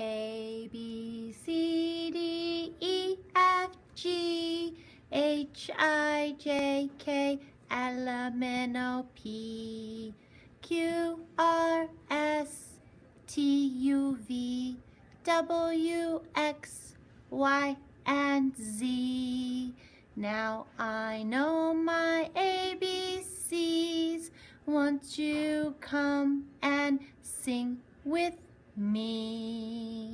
A, B, C, D, E, F, G, H, I, J, K, L, M, N, O, P, Q, R, S, T, U, V, W, X, Y, and Z. Now I know my ABCs. Won't you come and sing with me?